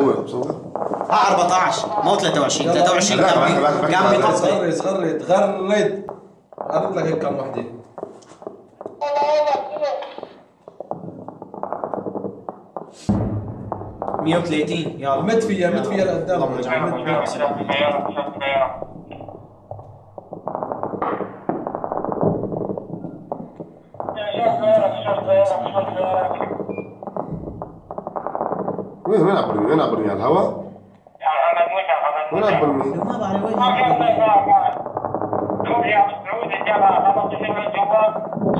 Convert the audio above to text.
صور صور ها 14 مو 23 يلا. 23 لا، كان بحكي- بحكي- بي- كان بحكي- بيطبق. غرد غرد غرد غرد لك هيك كم وحدة. 130 يلا. مد فيها مد فيها لقدام. مد فيها. Wewe wewe napoli, wewe napoli ya hawa. Wewe napoli. Wewe napoli.